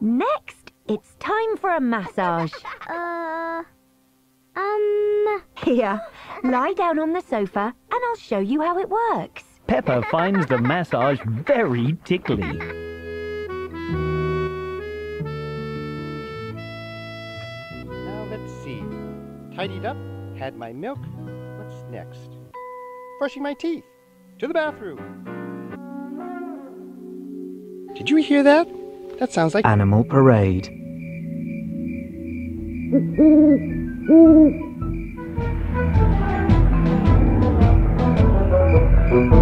Next, it's time for a massage. Uh, um, Here, lie down on the sofa and I'll show you how it works. Peppa finds the massage very tickly. Now let's see. Tidied up, had my milk. What's next? Brushing my teeth. To the bathroom. Did you hear that? That sounds like Animal Parade.